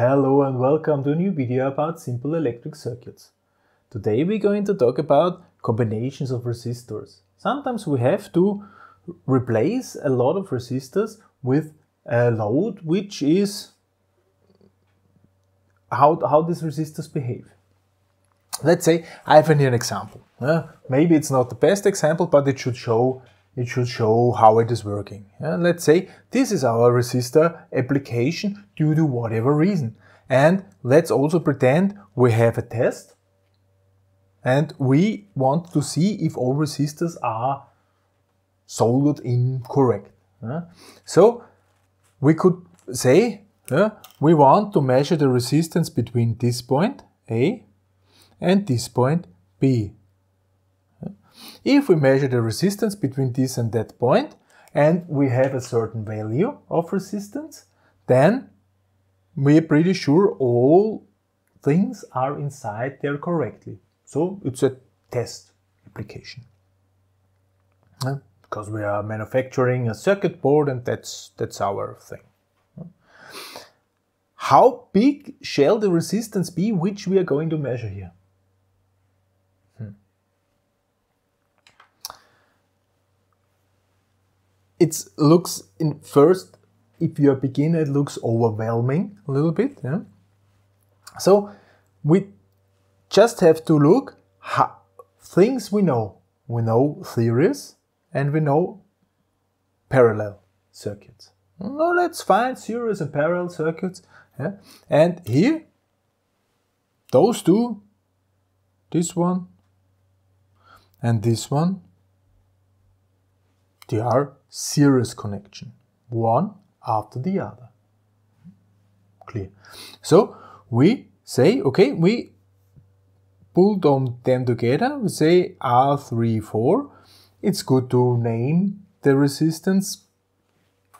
Hello and welcome to a new video about simple electric circuits. Today we're going to talk about combinations of resistors. Sometimes we have to replace a lot of resistors with a load which is how, how these resistors behave. Let's say I have an example. Uh, maybe it's not the best example, but it should show it should show how it is working. Yeah, let's say this is our resistor application due to whatever reason. And let's also pretend we have a test and we want to see if all resistors are soldered in correct. So we could say we want to measure the resistance between this point A and this point B. If we measure the resistance between this and that point, and we have a certain value of resistance, then we're pretty sure all things are inside there correctly. So it's a test application. because we are manufacturing a circuit board and that's, that's our thing. How big shall the resistance be which we are going to measure here? It looks in first if you're a beginner it looks overwhelming a little bit yeah? so we just have to look things we know we know series and we know parallel circuits no let's find series and parallel circuits yeah? and here those two this one and this one they are series connection, one after the other. Clear. So we say, okay, we pull them, together, we say R34. It's good to name the resistance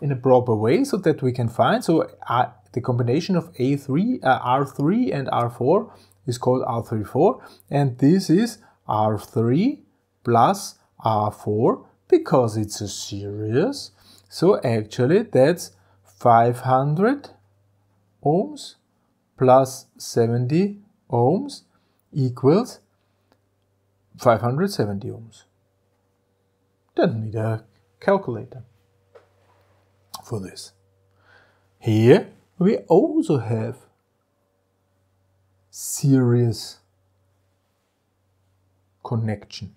in a proper way so that we can find. So uh, the combination of A3, uh, R3 and R4 is called R34 and this is R3 plus R4 because it's a series. So actually that's 500 ohms plus 70 ohms equals 570 ohms. Don't need a calculator for this. Here we also have series connection.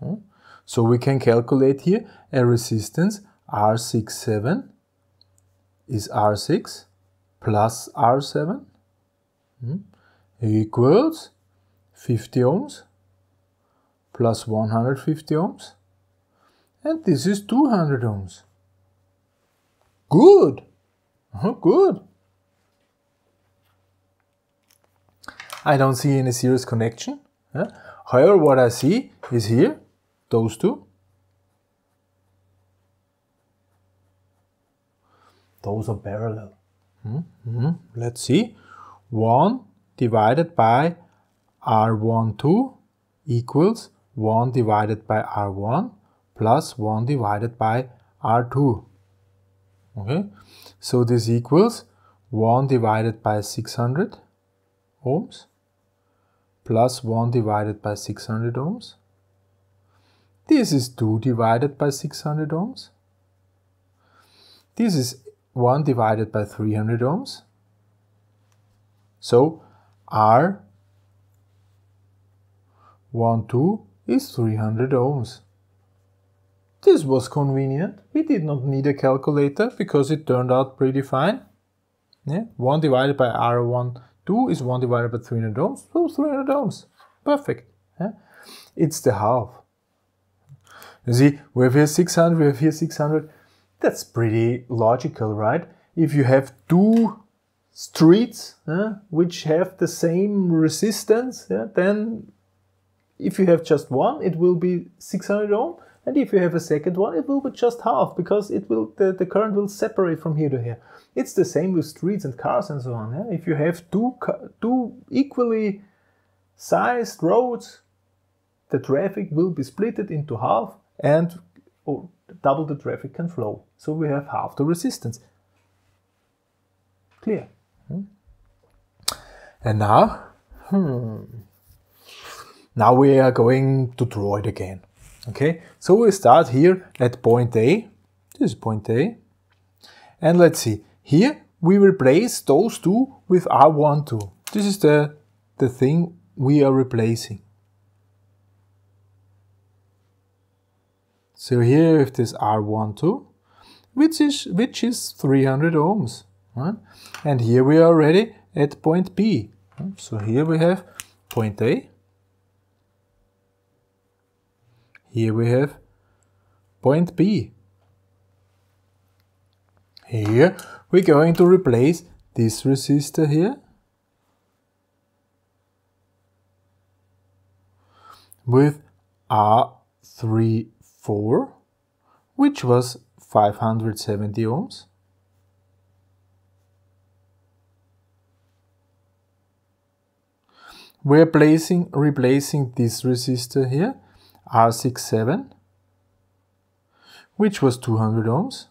Hmm? So we can calculate here a resistance R67 is R6 plus R7 hmm, equals 50 ohms plus 150 ohms and this is 200 ohms. Good! Oh, good! I don't see any series connection. However, what I see is here those two. Those are parallel. Mm -hmm. Let's see. 1 divided by R12 equals 1 divided by R1 plus 1 divided by R2. Okay, so this equals 1 divided by 600 ohms plus 1 divided by 600 ohms this is 2 divided by 600 ohms. This is 1 divided by 300 ohms. So R 1, 2 is 300 ohms. This was convenient. We did not need a calculator because it turned out pretty fine. Yeah? 1 divided by R1, 2 is 1 divided by 300 ohms. So 300 ohms. Perfect. Yeah? It's the half. You see, we have here 600, we have here 600. That's pretty logical, right? If you have two streets uh, which have the same resistance, yeah, then if you have just one, it will be 600 ohm. And if you have a second one, it will be just half because it will the, the current will separate from here to here. It's the same with streets and cars and so on. Yeah? If you have two, two equally sized roads, the traffic will be split into half and oh, double the traffic can flow. So we have half the resistance. Clear. Hmm? And now, hmm, now we are going to draw it again. Okay, so we start here at point A. This is point A. And let's see, here we replace those two with R12. This is the, the thing we are replacing. So here if this R12, which is, which is 300 ohms. Right? And here we are already at point B. So here we have point A. Here we have point B. Here we're going to replace this resistor here with R34, which was 570 ohms. We're placing, replacing this resistor here, R67, which was 200 ohms.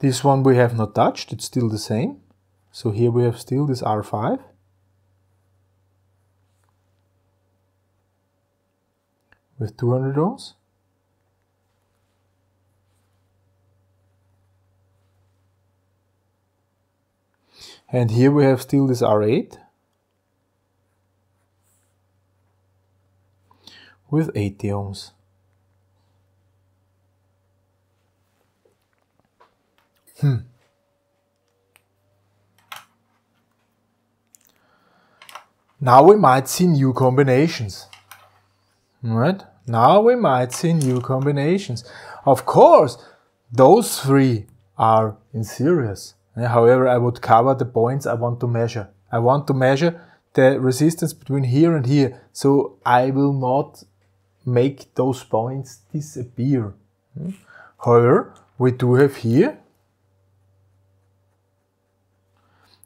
This one we have not touched, it's still the same. So here we have still this R5. With 200 ohms. And here we have still this R8 with 80 ohms. Hmm. Now we might see new combinations. Right? Now we might see new combinations. Of course, those three are in series. However, I would cover the points I want to measure. I want to measure the resistance between here and here. So I will not make those points disappear. Hmm? However, we do have here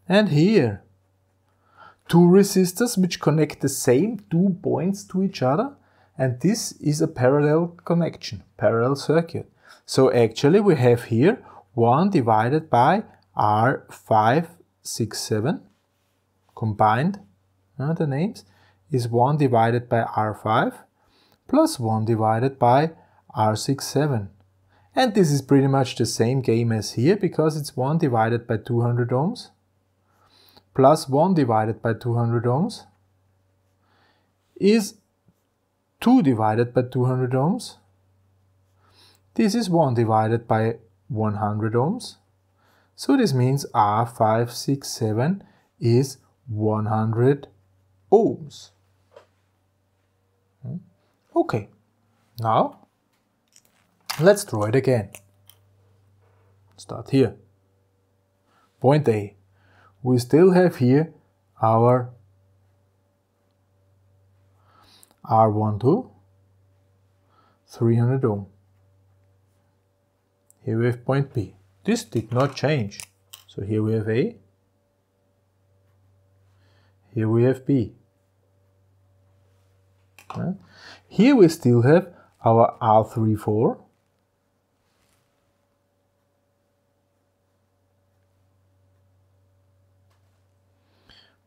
and here two resistors which connect the same two points to each other and this is a parallel connection, parallel circuit. So actually we have here 1 divided by R567 combined, uh, the names, is 1 divided by R5 plus 1 divided by R67. And this is pretty much the same game as here because it's 1 divided by 200 ohms plus 1 divided by 200 ohms is 2 divided by 200 ohms. This is 1 divided by 100 ohms. So this means R567 is 100 ohms. Hmm? Okay, now let's draw it again. Start here. Point A. We still have here our R12, 300 ohm. Here we have point B. This did not change. So here we have A, here we have B. Right? Here we still have our R34,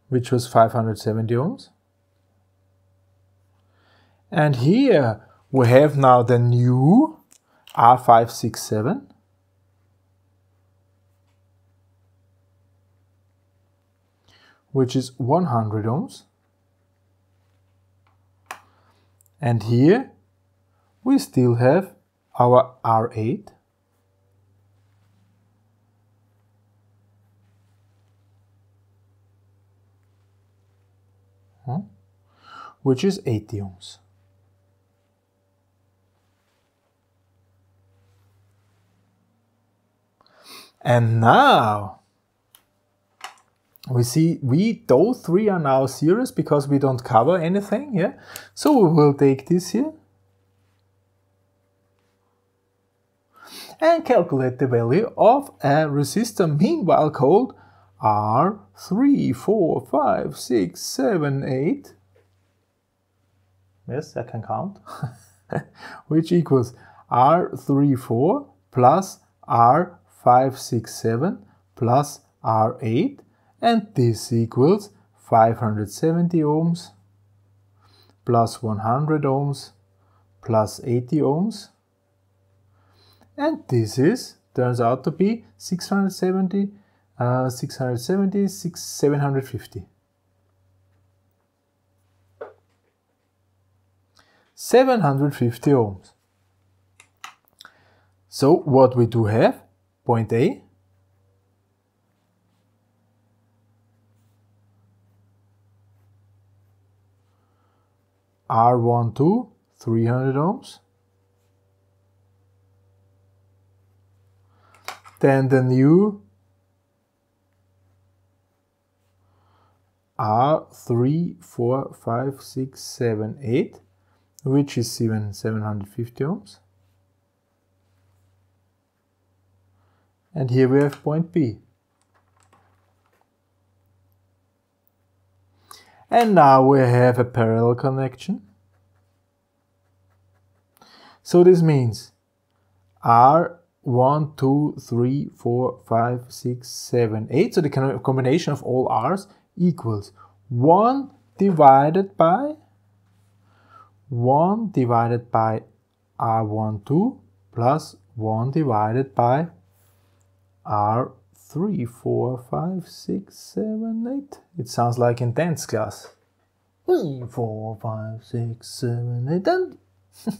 which was 570 ohms. And here we have now the new R567. which is 100 ohms. And here we still have our R8 hmm? which is 80 ohms. And now we see we those three are now series because we don't cover anything, yeah? So we will take this here and calculate the value of a resistor meanwhile called R3, 4, 5, 6, 7, 8. Yes, I can count. Which equals R34 plus R 567 plus R8 and this equals 570 ohms plus 100 ohms plus 80 ohms. And this is turns out to be 670 uh, 670 6, 750 750 ohms. So what we do have point A R12 300 ohms. Then the new R3, 4, 5, 6, 7, 8, which is even 750 ohms. And here we have point B. And now we have a parallel connection. So this means R 1, 2, 3, 4, 5, 6, 7, 8. So the combination of all R's equals 1 divided by 1 divided by R12 plus 1 divided by R 3, 4, 5, 6, 7, 8. It sounds like in dance class. 3, 4, 5, 6, 7, 8, and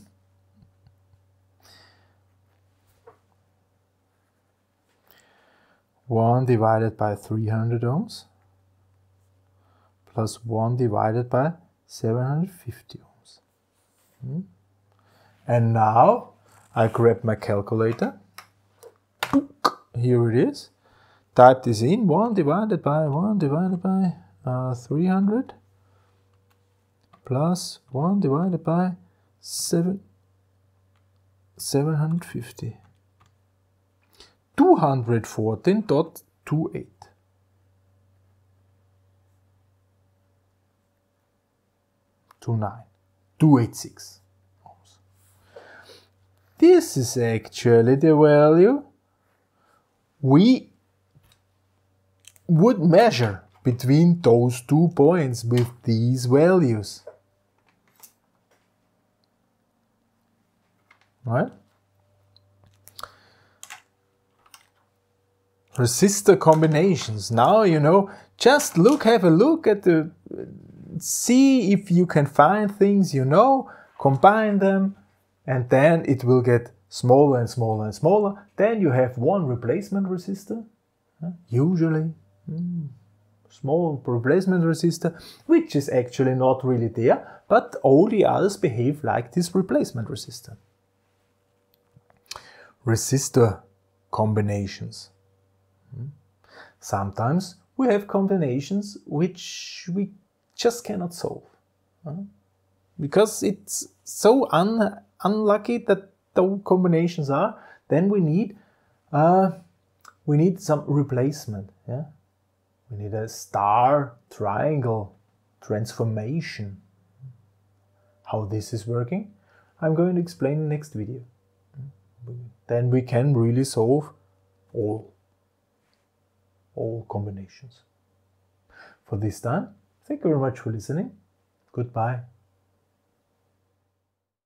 1 divided by 300 ohms plus 1 divided by 750 ohms. Hmm? And now I grab my calculator. Here it is. Type this in. 1 divided by 1 divided by uh, 300 plus 1 divided by 7 750 214.28 29 286 this is actually the value we would measure between those two points with these values. Right? Resistor combinations. Now, you know, just look, have a look at the, see if you can find things you know, combine them, and then it will get smaller and smaller and smaller. Then you have one replacement resistor, usually Hmm. Small replacement resistor, which is actually not really there, but all the others behave like this replacement resistor. Resistor combinations. Hmm. Sometimes we have combinations which we just cannot solve. Because it's so un unlucky that those combinations are, then we need uh, we need some replacement. Yeah? We need a star triangle transformation. How this is working, I'm going to explain in the next video. Then we can really solve all, all combinations. For this time, thank you very much for listening. Goodbye.